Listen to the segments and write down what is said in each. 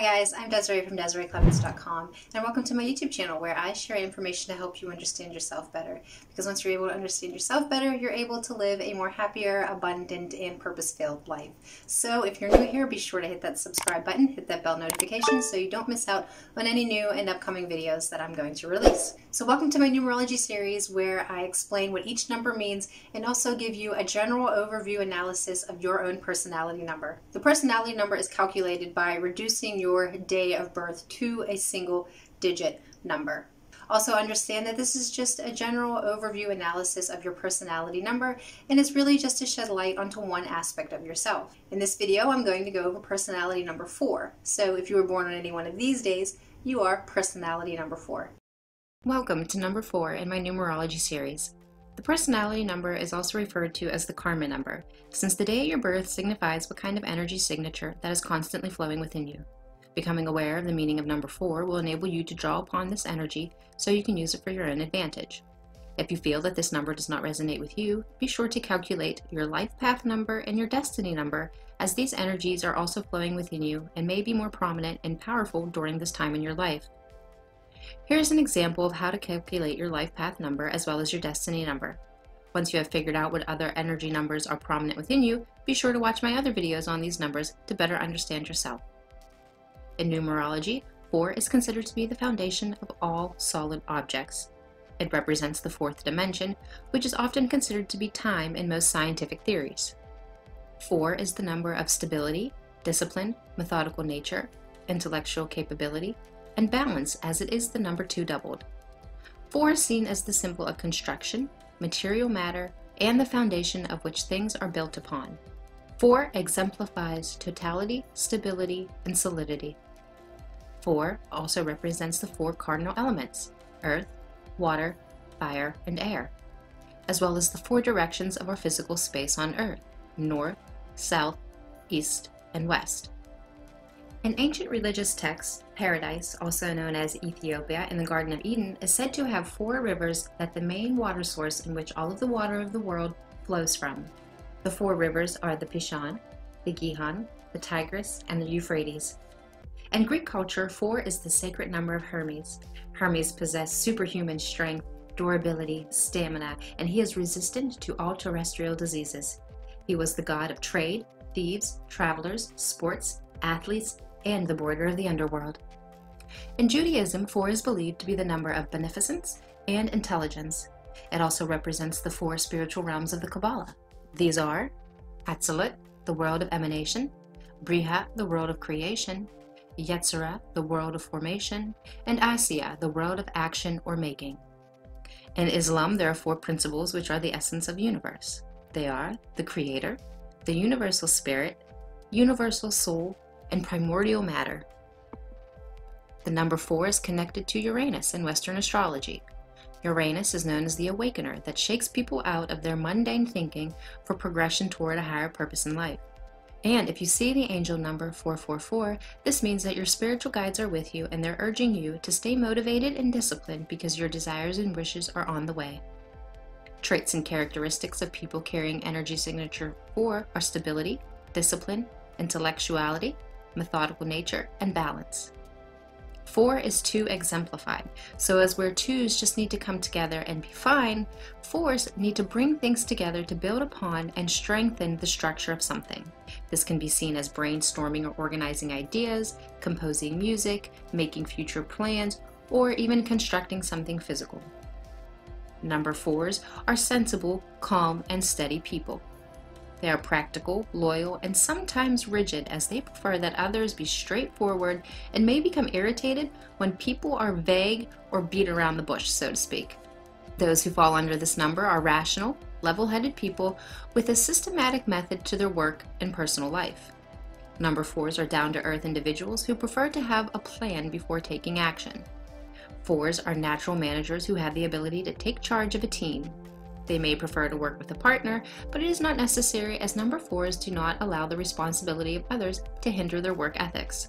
Hi guys, I'm Desiree from DesireeClemons.com and welcome to my YouTube channel where I share information to help you understand yourself better. Because once you're able to understand yourself better, you're able to live a more happier, abundant, and purpose-filled life. So if you're new here, be sure to hit that subscribe button, hit that bell notification so you don't miss out on any new and upcoming videos that I'm going to release. So welcome to my numerology series where I explain what each number means and also give you a general overview analysis of your own personality number. The personality number is calculated by reducing your day of birth to a single digit number. Also understand that this is just a general overview analysis of your personality number and it's really just to shed light onto one aspect of yourself. In this video I'm going to go over personality number 4. So if you were born on any one of these days, you are personality number 4. Welcome to number 4 in my numerology series. The personality number is also referred to as the karma number, since the day of your birth signifies what kind of energy signature that is constantly flowing within you. Becoming aware of the meaning of number 4 will enable you to draw upon this energy so you can use it for your own advantage. If you feel that this number does not resonate with you, be sure to calculate your life path number and your destiny number, as these energies are also flowing within you and may be more prominent and powerful during this time in your life. Here's an example of how to calculate your life path number as well as your destiny number. Once you have figured out what other energy numbers are prominent within you, be sure to watch my other videos on these numbers to better understand yourself. In numerology, 4 is considered to be the foundation of all solid objects. It represents the fourth dimension, which is often considered to be time in most scientific theories. 4 is the number of stability, discipline, methodical nature, intellectual capability, and balance as it is the number 2 doubled. 4 is seen as the symbol of construction, material matter, and the foundation of which things are built upon. 4 exemplifies totality, stability, and solidity. 4 also represents the four cardinal elements earth, water, fire, and air, as well as the four directions of our physical space on earth north, south, east, and west. In ancient religious texts, paradise, also known as Ethiopia in the Garden of Eden, is said to have four rivers that the main water source in which all of the water of the world flows from. The four rivers are the Pishon, the Gihon, the Tigris, and the Euphrates. In Greek culture, four is the sacred number of Hermes. Hermes possessed superhuman strength, durability, stamina, and he is resistant to all terrestrial diseases. He was the god of trade, thieves, travelers, sports, athletes, and the border of the underworld. In Judaism, four is believed to be the number of beneficence and intelligence. It also represents the four spiritual realms of the Kabbalah. These are Atzilut, the world of emanation, Briah, the world of creation, Yetzirah, the world of formation, and Asiya, the world of action or making. In Islam, there are four principles which are the essence of universe. They are the creator, the universal spirit, universal soul, and primordial matter. The number four is connected to Uranus in Western astrology. Uranus is known as the awakener that shakes people out of their mundane thinking for progression toward a higher purpose in life. And if you see the angel number 444, this means that your spiritual guides are with you and they're urging you to stay motivated and disciplined because your desires and wishes are on the way. Traits and characteristics of people carrying energy signature 4 are stability, discipline, intellectuality, methodical nature, and balance. Four is two exemplified. So as where twos just need to come together and be fine, fours need to bring things together to build upon and strengthen the structure of something. This can be seen as brainstorming or organizing ideas, composing music, making future plans, or even constructing something physical. Number fours are sensible, calm, and steady people. They are practical, loyal, and sometimes rigid as they prefer that others be straightforward and may become irritated when people are vague or beat around the bush, so to speak. Those who fall under this number are rational, level headed people with a systematic method to their work and personal life. Number fours are down to earth individuals who prefer to have a plan before taking action. Fours are natural managers who have the ability to take charge of a team, they may prefer to work with a partner, but it is not necessary as number fours do not allow the responsibility of others to hinder their work ethics.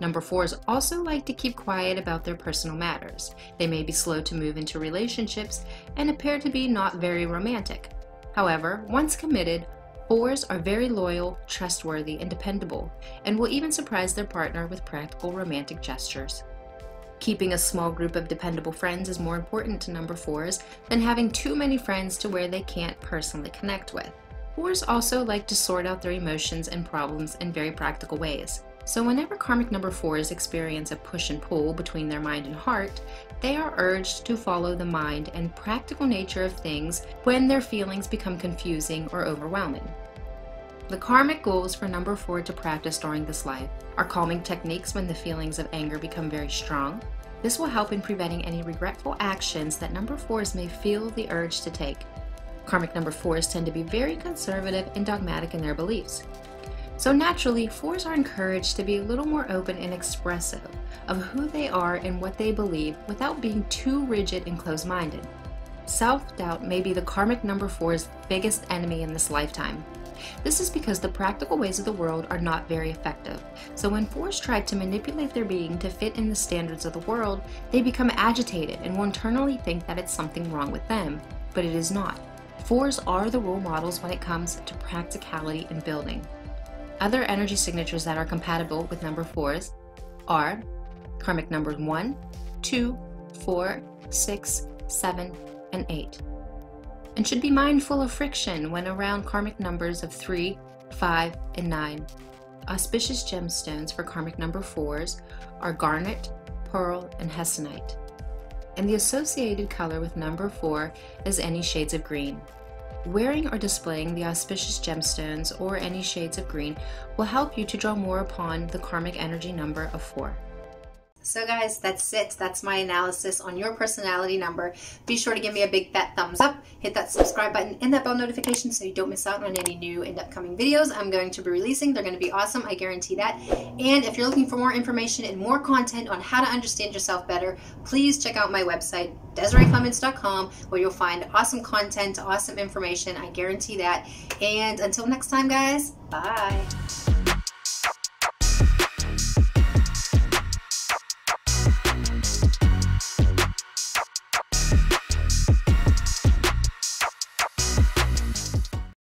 Number fours also like to keep quiet about their personal matters. They may be slow to move into relationships and appear to be not very romantic. However, once committed, Fours are very loyal, trustworthy, and dependable, and will even surprise their partner with practical romantic gestures. Keeping a small group of dependable friends is more important to number fours than having too many friends to where they can't personally connect with. Fours also like to sort out their emotions and problems in very practical ways. So, whenever karmic number fours experience a push and pull between their mind and heart, they are urged to follow the mind and practical nature of things when their feelings become confusing or overwhelming. The karmic goals for number four to practice during this life are calming techniques when the feelings of anger become very strong. This will help in preventing any regretful actions that number fours may feel the urge to take. Karmic number fours tend to be very conservative and dogmatic in their beliefs. So naturally, fours are encouraged to be a little more open and expressive of who they are and what they believe without being too rigid and close minded. Self doubt may be the karmic number four's biggest enemy in this lifetime. This is because the practical ways of the world are not very effective. So when fours try to manipulate their being to fit in the standards of the world, they become agitated and will internally think that it's something wrong with them, but it is not. Fours are the role models when it comes to practicality in building. Other energy signatures that are compatible with number fours are karmic numbers 1, 2, 4, 6, 7, and 8 and should be mindful of friction when around karmic numbers of 3, 5, and 9. Auspicious gemstones for karmic number 4s are garnet, pearl, and hessonite. And the associated color with number 4 is any shades of green. Wearing or displaying the auspicious gemstones or any shades of green will help you to draw more upon the karmic energy number of 4. So guys, that's it. That's my analysis on your personality number. Be sure to give me a big fat thumbs up, hit that subscribe button and that bell notification so you don't miss out on any new and upcoming videos I'm going to be releasing. They're going to be awesome, I guarantee that. And if you're looking for more information and more content on how to understand yourself better, please check out my website, DesireeClemons.com, where you'll find awesome content, awesome information, I guarantee that. And until next time, guys, bye.